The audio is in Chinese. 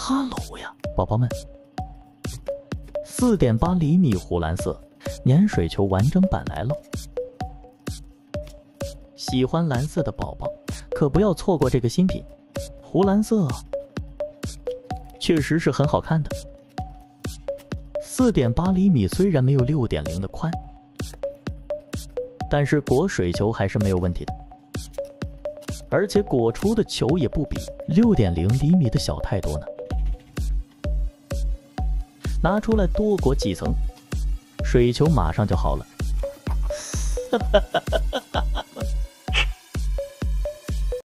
哈喽呀，宝宝们！四点八厘米湖蓝色粘水球完整版来喽，喜欢蓝色的宝宝可不要错过这个新品。湖蓝色确实是很好看的。四点八厘米虽然没有六点零的宽，但是裹水球还是没有问题的，而且裹出的球也不比六点零厘米的小太多呢。拿出来多裹几层，水球马上就好了。